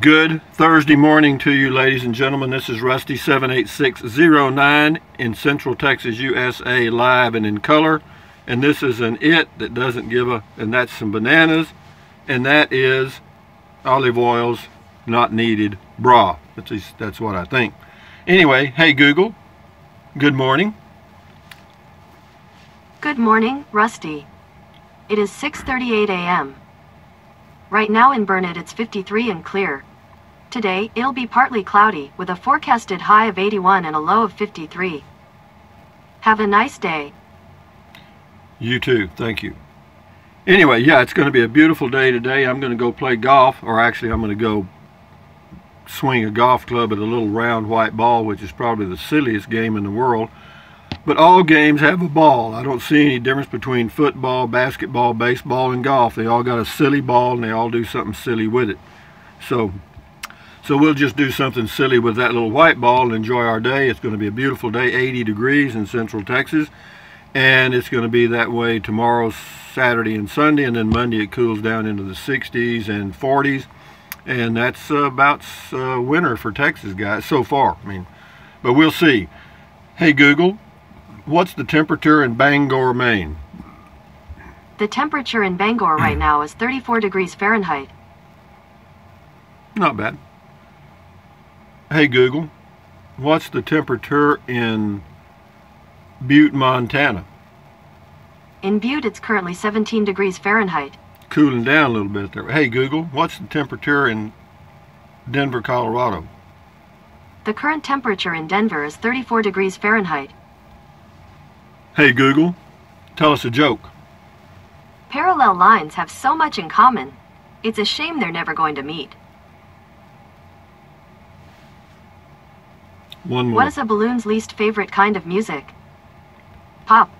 Good Thursday morning to you, ladies and gentlemen. This is Rusty 78609 in Central Texas, USA, live and in color. And this is an it that doesn't give a, and that's some bananas, and that is olive oils not needed bra. At least that's what I think. Anyway, hey Google, good morning. Good morning, Rusty. It is 6.38 a.m. Right now in Burnet it's 53 and clear. Today, it'll be partly cloudy, with a forecasted high of 81 and a low of 53. Have a nice day. You too, thank you. Anyway, yeah, it's going to be a beautiful day today. I'm going to go play golf, or actually I'm going to go swing a golf club at a little round white ball, which is probably the silliest game in the world. But all games have a ball. I don't see any difference between football, basketball, baseball, and golf. They all got a silly ball and they all do something silly with it. So, so we'll just do something silly with that little white ball and enjoy our day. It's going to be a beautiful day, 80 degrees in central Texas. And it's going to be that way tomorrow, Saturday and Sunday. And then Monday it cools down into the 60s and 40s. And that's about uh, winter for Texas, guys, so far. I mean, but we'll see. Hey, Google, What's the temperature in Bangor, Maine? The temperature in Bangor right now is 34 degrees Fahrenheit. Not bad. Hey Google, what's the temperature in Butte, Montana? In Butte, it's currently 17 degrees Fahrenheit. Cooling down a little bit there. Hey Google, what's the temperature in Denver, Colorado? The current temperature in Denver is 34 degrees Fahrenheit. Hey Google, tell us a joke. Parallel lines have so much in common. It's a shame they're never going to meet. One more. What is a balloon's least favorite kind of music? Pop.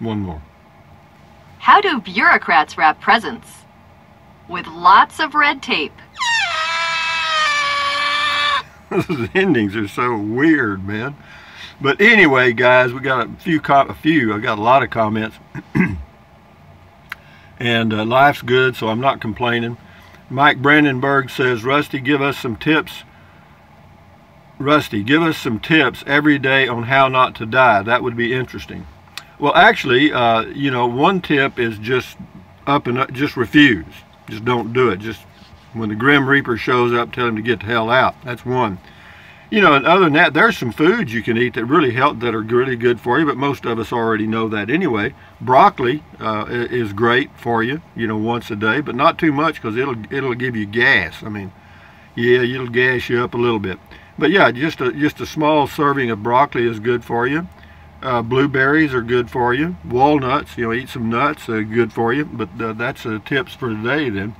One more. How do bureaucrats wrap presents? With lots of red tape. Those endings are so weird, man. But anyway, guys, we got a few, a few. I got a lot of comments, and uh, life's good, so I'm not complaining. Mike Brandenburg says, Rusty, give us some tips. Rusty, give us some tips every day on how not to die. That would be interesting. Well, actually, uh, you know, one tip is just up and up, just refuse. Just don't do it. Just when the Grim Reaper shows up, tell him to get the hell out. That's one. You know, and other than that, there's some foods you can eat that really help, that are really good for you, but most of us already know that anyway. Broccoli uh, is great for you, you know, once a day, but not too much because it'll, it'll give you gas. I mean, yeah, it'll gas you up a little bit. But yeah, just a, just a small serving of broccoli is good for you. Uh, blueberries are good for you. Walnuts, you know, eat some nuts, uh, good for you. But uh, that's the tips for today then.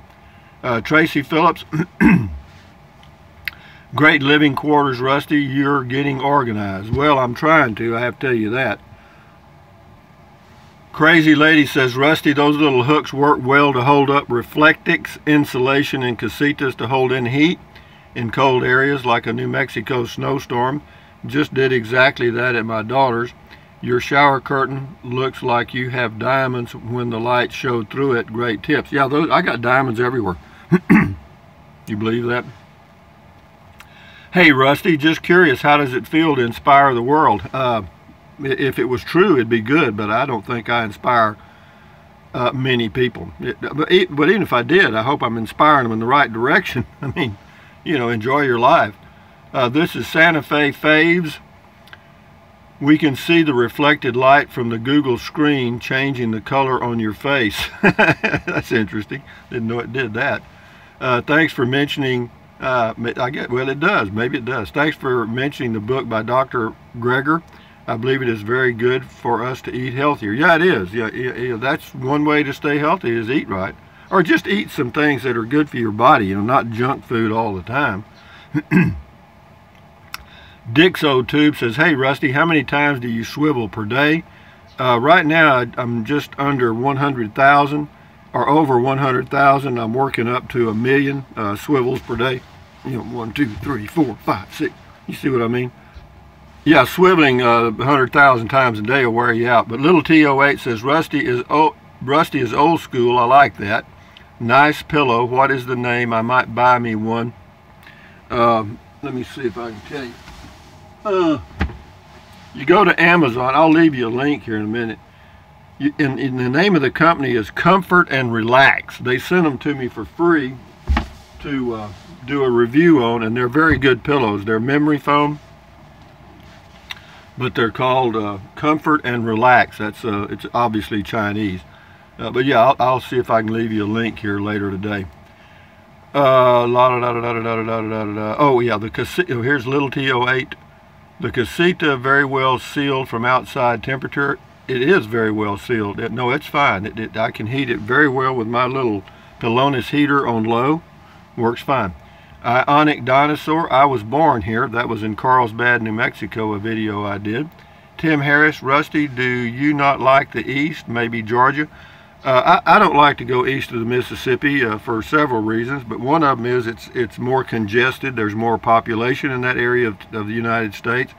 Uh, Tracy Phillips, great living quarters, Rusty. You're getting organized. Well, I'm trying to, I have to tell you that. Crazy Lady says, Rusty, those little hooks work well to hold up reflectix, insulation, and casitas to hold in heat in cold areas like a New Mexico snowstorm. Just did exactly that at my daughter's. Your shower curtain looks like you have diamonds when the light showed through it. Great tips. Yeah, those I got diamonds everywhere. you believe that? Hey, Rusty, just curious, how does it feel to inspire the world? Uh, if it was true, it'd be good, but I don't think I inspire uh, many people. It, but, but even if I did, I hope I'm inspiring them in the right direction. I mean, you know, enjoy your life. Uh, this is Santa Fe Faves. We can see the reflected light from the Google screen changing the color on your face. That's interesting. Didn't know it did that. Uh, thanks for mentioning, uh, I get, well it does, maybe it does. Thanks for mentioning the book by Dr. Greger. I believe it is very good for us to eat healthier. Yeah, it is. Yeah, yeah, that's one way to stay healthy is eat right. Or just eat some things that are good for your body, you know, not junk food all the time. Dixo Tube says, Hey Rusty, how many times do you swivel per day? Uh, right now, I'm just under 100,000 or over 100,000. I'm working up to a million uh, swivels per day. You know, one, two, three, four, five, six. You see what I mean? Yeah, swiveling uh, 100,000 times a day will wear you out. But little T08 says Rusty is oh, Rusty is old school. I like that. Nice pillow. What is the name? I might buy me one. Um, let me see if I can tell you. Uh, you go to Amazon. I'll leave you a link here in a minute. And the name of the company is Comfort and Relax. They sent them to me for free to uh, do a review on, and they're very good pillows. They're memory foam, but they're called uh, Comfort and Relax. That's uh, it's obviously Chinese. Uh, but yeah, I'll, I'll, see if I can leave you a link here later today. Uh, la da da da da da da da da da. Oh yeah, the casita. Here's little T08. The casita very well sealed from outside temperature. It is very well sealed. It, no, it's fine. It, it, I can heat it very well with my little Pelonis heater on low. Works fine. Ionic Dinosaur. I was born here. That was in Carlsbad, New Mexico. A video I did. Tim Harris. Rusty, do you not like the East? Maybe Georgia. Uh, I, I, don't like to go east of the Mississippi uh, for several reasons, but one of them is it's it's more congested. There's more population in that area of, of the United States.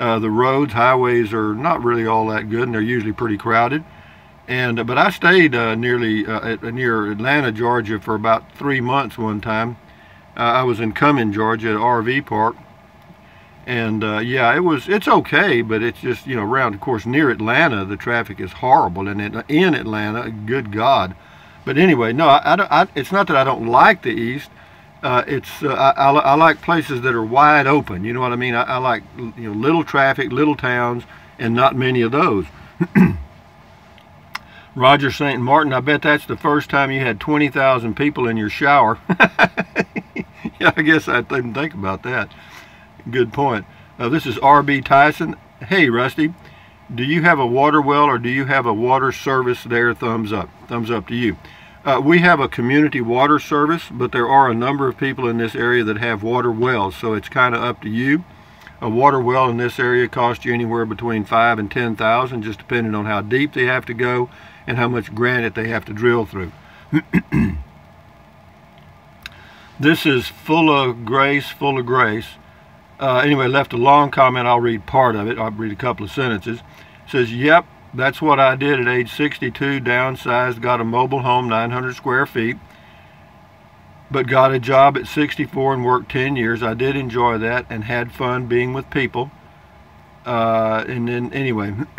Uh, the roads, highways are not really all that good, and they're usually pretty crowded. And but I stayed uh, nearly uh, at, near Atlanta, Georgia, for about three months one time. Uh, I was in Cumming, Georgia, at RV park, and uh, yeah, it was it's okay, but it's just you know around of course near Atlanta the traffic is horrible, and in, in Atlanta, good God. But anyway, no, I, I, I, it's not that I don't like the East. Uh, it's uh, I, I, like places that are wide open. You know what I mean? I, I like you know little traffic, little towns, and not many of those. Roger St. Martin, I bet that's the first time you had 20,000 people in your shower. yeah, I guess I didn't think about that. Good point. Uh, this is R.B. Tyson. Hey, Rusty, do you have a water well or do you have a water service there? Thumbs up. Thumbs up to you. Uh, we have a community water service, but there are a number of people in this area that have water wells, so it's kind of up to you. A water well in this area costs you anywhere between five and ten thousand, just depending on how deep they have to go and how much granite they have to drill through. this is full of grace, full of grace. Uh, anyway, left a long comment. I'll read part of it. I'll read a couple of sentences. It says, yep, that's what I did at age 62, downsized, got a mobile home, 900 square feet, but got a job at 64 and worked 10 years. I did enjoy that and had fun being with people. Uh, and then, anyway,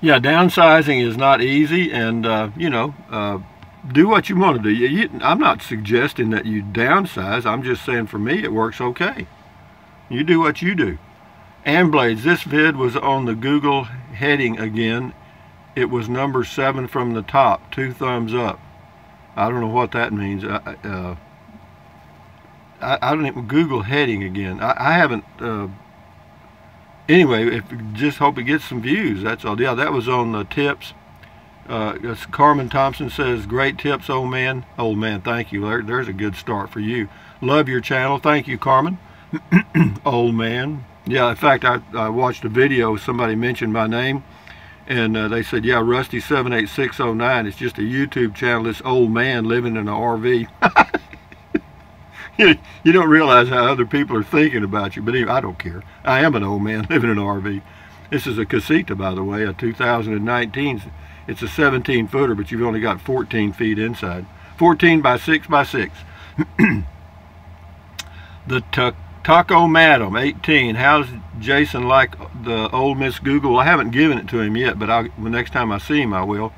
yeah, downsizing is not easy, and, uh, you know, uh, do what you want to do. You, you, I'm not suggesting that you downsize. I'm just saying for me it works okay. You do what you do. And Blades, this vid was on the Google heading again. It was number seven from the top. Two thumbs up. I don't know what that means. I, uh, I, I, don't even Google heading again. I, I haven't. Uh, anyway, if just hope it gets some views. That's all. Yeah, that was on the tips uh, Carmen Thompson says, great tips, old man. Old man, thank you. There, there's a good start for you. Love your channel. Thank you, Carmen. old man. Yeah, in fact, I, I watched a video. Somebody mentioned my name. And uh, they said, yeah, Rusty78609. It's just a YouTube channel. This old man living in an RV. you, don't realize how other people are thinking about you. But anyway, I don't care. I am an old man living in an RV. This is a casita, by the way, a 2019 it's a 17 footer, but you've only got 14 feet inside. 14 by 6 by 6. the Taco Madam, 18. How's Jason like the old Miss Google? I haven't given it to him yet, but I'll, the next time I see him, I will.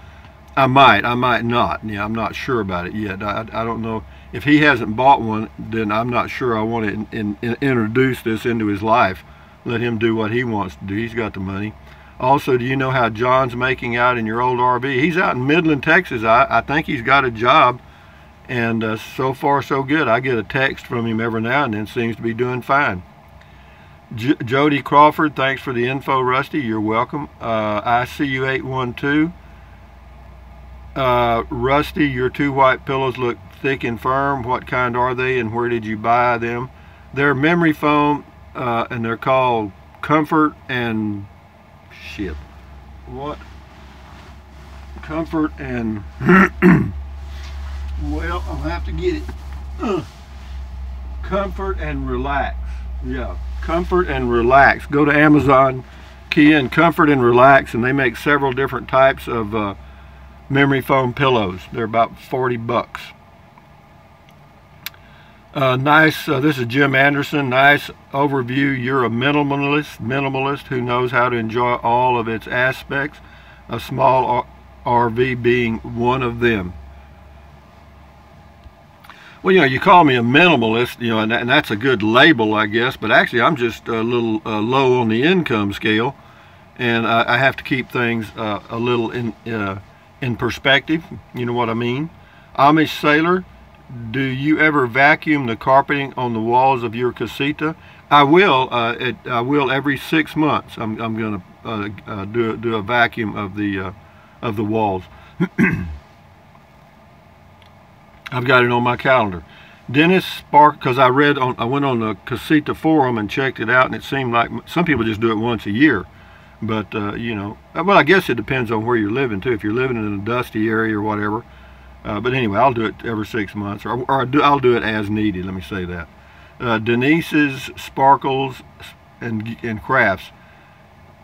I might, I might not. Yeah, I'm not sure about it yet. I, I don't know. If he hasn't bought one, then I'm not sure I want to in, in, in introduce this into his life. Let him do what he wants to do. He's got the money. Also, do you know how John's making out in your old RV? He's out in Midland, Texas. I, I think he's got a job, and uh, so far so good. I get a text from him every now and then. Seems to be doing fine. J Jody Crawford, thanks for the info, Rusty. You're welcome. Uh, ICU812. Uh, Rusty, your two white pillows look thick and firm. What kind are they, and where did you buy them? They're memory foam, uh, and they're called Comfort and shit. What? Comfort and, well, I'll have to get it. Comfort and relax. Yeah, Comfort and Relax. Go to Amazon, key in Comfort and Relax, and they make several different types of uh, memory foam pillows. They're about 40 bucks. Uh, nice, uh, this is Jim Anderson. Nice overview. You're a minimalist, minimalist who knows how to enjoy all of its aspects, a small RV being one of them. Well, you know, you call me a minimalist, you know, and, and that's a good label, I guess, but actually I'm just a little uh, low on the income scale, and I, I have to keep things uh, a little in, uh, in perspective, you know what I mean? Amish Sailor, do you ever vacuum the carpeting on the walls of your casita? I will. Uh, it, I will every six months. I'm, I'm going to uh, uh, do do a vacuum of the of the walls. I've got it on my calendar. Dennis Spark, because I read on, I went on the Casita forum and checked it out, and it seemed like some people just do it once a year. But uh, you know, well, I guess it depends on where you're living too. If you're living in a dusty area or whatever. Uh, but anyway, I'll do it every six months, or, or I'll do it as needed. Let me say that. Uh, Denise's Sparkles and and Crafts.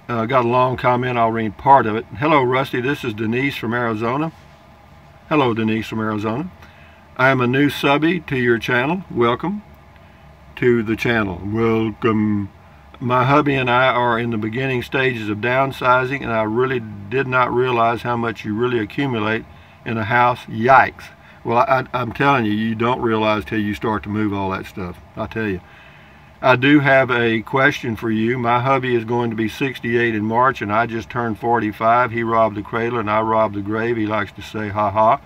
Uh, got a long comment. I'll read part of it. Hello, Rusty. This is Denise from Arizona. Hello, Denise from Arizona. I am a new subby to your channel. Welcome to the channel. Welcome. My hubby and I are in the beginning stages of downsizing and I really did not realize how much you really accumulate in a house. Yikes. Well, I, am telling you, you don't realize till you start to move all that stuff. I tell you. I do have a question for you. My hubby is going to be 68 in March and I just turned 45. He robbed the cradle and I robbed the grave. He likes to say ha ha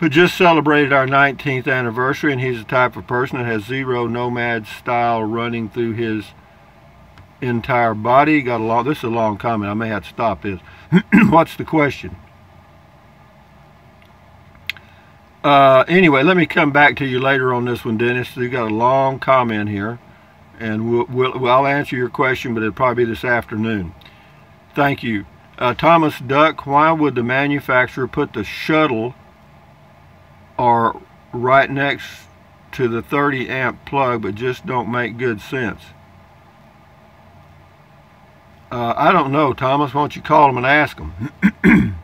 who just celebrated our 19th anniversary, and he's the type of person that has zero nomad style running through his entire body. Got a long. This is a long comment. I may have to stop this. What's the question? Uh, anyway, let me come back to you later on this one, Dennis. You got a long comment here, and we'll, we'll, I'll answer your question, but it'll probably be this afternoon. Thank you. Uh, Thomas Duck, why would the manufacturer put the shuttle are right next to the 30 amp plug but just don't make good sense. Uh, I don't know, Thomas. Why don't you call them and ask them?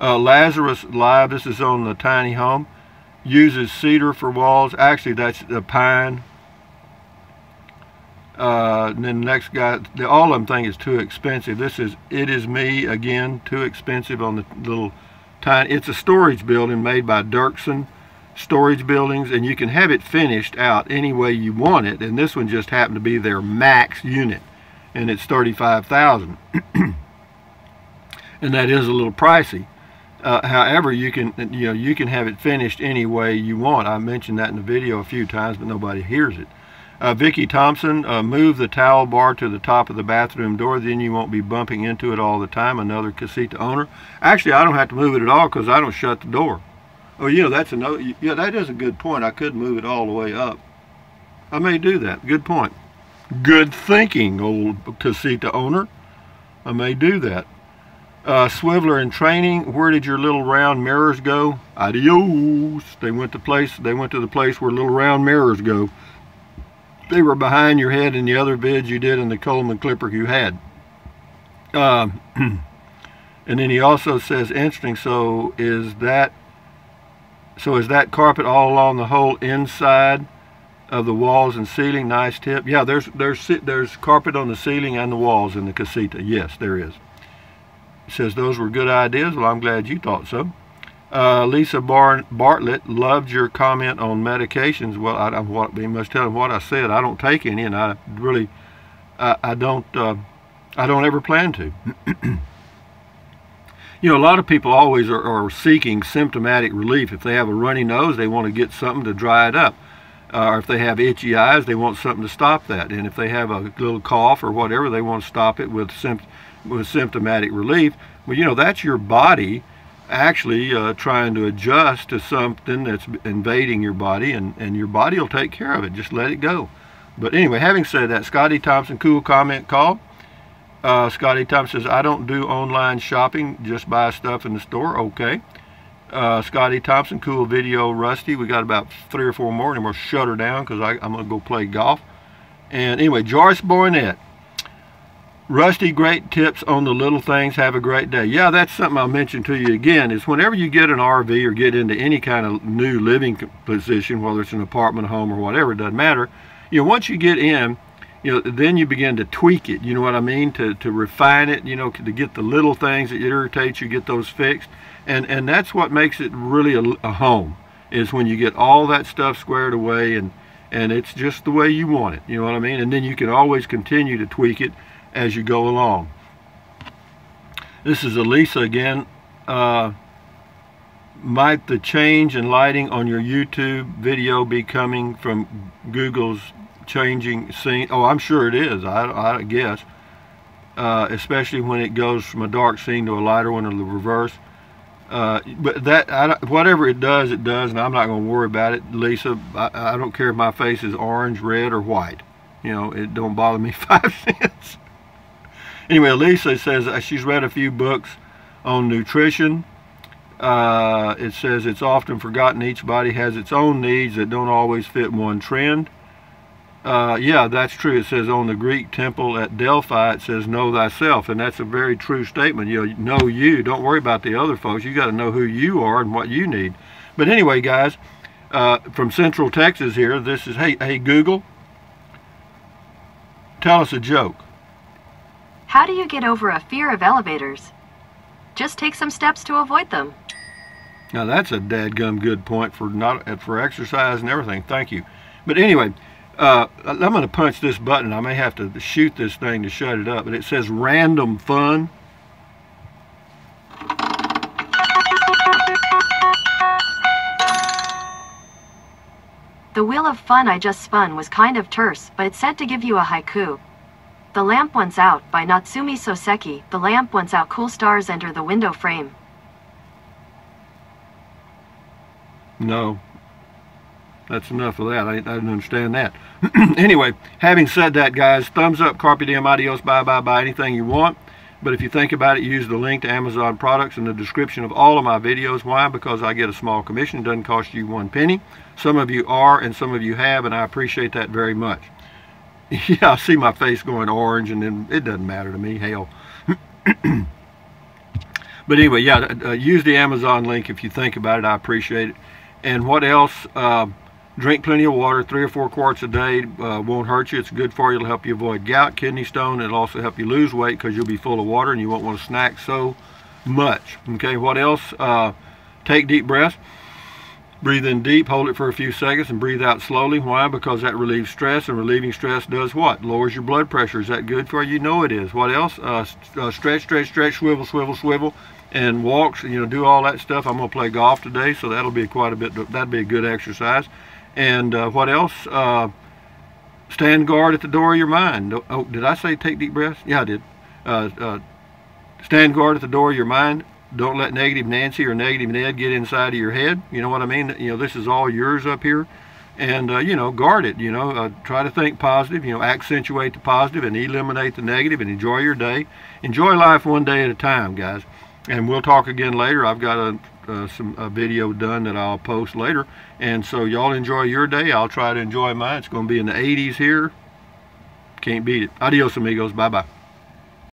uh, Lazarus Live, this is on the tiny home, uses cedar for walls. Actually, that's the pine. Uh, and then the next guy, the, all of them think it's too expensive. This is It Is Me, again, too expensive on the little tiny, it's a storage building made by Derksen Storage Buildings, and you can have it finished out any way you want it. And this one just happened to be their max unit, and it's 35000 and that is a little pricey. Uh, however, you can you know you can have it finished any way you want. I mentioned that in the video a few times, but nobody hears it. Uh, Vicki Thompson, uh, move the towel bar to the top of the bathroom door, then you won't be bumping into it all the time. Another casita owner. Actually, I don't have to move it at all because I don't shut the door. Oh, you know, that's another, yeah, that is a good point. I could move it all the way up. I may do that. Good point. Good thinking, old casita owner. I may do that. Uh, Swiveler in training, where did your little round mirrors go? Adios. They went to place. They went to the place where little round mirrors go they were behind your head in the other vids you did in the Coleman Clipper you had. Um, and then he also says, interesting, so is that so is that carpet all along the whole inside of the walls and ceiling? Nice tip. Yeah, there's there's there's carpet on the ceiling and the walls in the casita. Yes, there is. He says those were good ideas. Well, I'm glad you thought so. Uh, Lisa Bar Bartlett loved your comment on medications. Well, I, I what, you must tell him what I said. I don't take any, and I really, I, I don't, uh, I don't ever plan to. you know, a lot of people always are, are, seeking symptomatic relief. If they have a runny nose, they want to get something to dry it up. Uh, or if they have itchy eyes, they want something to stop that. And if they have a little cough or whatever, they want to stop it with, sympt with symptomatic relief. Well, you know, that's your body actually uh, trying to adjust to something that's invading your body and, and your body will take care of it. Just let it go. But anyway, having said that, Scotty Thompson, cool comment call. Uh, Scotty Thompson says, I don't do online shopping, just buy stuff in the store. Okay. Uh, Scotty Thompson, cool video, Rusty. We got about three or four more and we'll shut her down because I'm going to go play golf. And anyway, Joyce Boynette. Rusty, great tips on the little things. Have a great day. Yeah, that's something I'll mention to you again. Is whenever you get an RV or get into any kind of new living position, whether it's an apartment, home, or whatever, it doesn't matter. You know, once you get in, you know, then you begin to tweak it. You know what I mean? To to refine it. You know, to get the little things that irritate you, get those fixed. And and that's what makes it really a, a home. Is when you get all that stuff squared away and and it's just the way you want it. You know what I mean? And then you can always continue to tweak it as you go along. This is Elisa again. Uh, might the change in lighting on your YouTube video be coming from Google's changing scene? Oh, I'm sure it is, I, I guess. Uh, especially when it goes from a dark scene to a lighter one or the reverse. Uh, but that I, whatever it does, it does, and I'm not going to worry about it, Lisa. I, I don't care if my face is orange, red, or white. You know, it don't bother me five cents. Anyway, Lisa says uh, she's read a few books on nutrition. Uh, it says it's often forgotten each body has its own needs that don't always fit one trend. Uh, yeah, that's true. It says on the Greek temple at Delphi, it says know thyself, and that's a very true statement. You know, know you. Don't worry about the other folks. You got to know who you are and what you need. But anyway, guys, uh, from Central Texas here, this is hey hey Google, tell us a joke. How do you get over a fear of elevators? Just take some steps to avoid them. Now that's a dadgum good point for not for exercise and everything. Thank you. But anyway, uh, I'm going to punch this button. I may have to shoot this thing to shut it up. But it says random fun. The wheel of fun I just spun was kind of terse, but it said to give you a haiku. The lamp once out by Natsume Soseki. The lamp once out cool stars enter the window frame. No. That's enough of that. I, I didn't understand that. anyway, having said that, guys, thumbs up, carpe diem, adios, bye, bye, bye, anything you want. But if you think about it, use the link to Amazon products in the description of all of my videos. Why? Because I get a small commission. It doesn't cost you one penny. Some of you are and some of you have, and I appreciate that very much. yeah, I see my face going orange, and then it doesn't matter to me. Hell. but anyway, yeah, uh, uh, use the Amazon link if you think about it. I appreciate it. And what else? Uh, drink plenty of water, three or four quarts a day. Uh, won't hurt you. It's good for you. It'll help you avoid gout, kidney stone. It'll also help you lose weight because you'll be full of water and you won't want to snack so much. Okay, what else? Uh, take deep breaths. Breathe in deep, hold it for a few seconds, and breathe out slowly. Why? Because that relieves stress, and relieving stress does what? Lowers your blood pressure. Is that good for you? You know it is. What else? Uh, uh, stretch, stretch, stretch, swivel, swivel, swivel, and walks. You know, do all that stuff. I'm gonna play golf today, so that'll be quite a bit. That'd be a good exercise. And uh, what else? Uh, stand guard at the door of your mind. Oh, did I say take deep breaths? Yeah, I did. Uh, uh, stand guard at the door of your mind don't let negative Nancy or negative Ned get inside of your head. You know what I mean? You know, this is all yours up here. And, uh, you know, guard it, you know, uh, try to think positive, you know, accentuate the positive and eliminate the negative and enjoy your day. Enjoy life one day at a time, guys. And we'll talk again later. I've got a, uh, some a video done that I'll post later. And so y'all enjoy your day. I'll try to enjoy mine. It's going to be in the 80s here. Can't beat it. Adios, amigos. Bye-bye.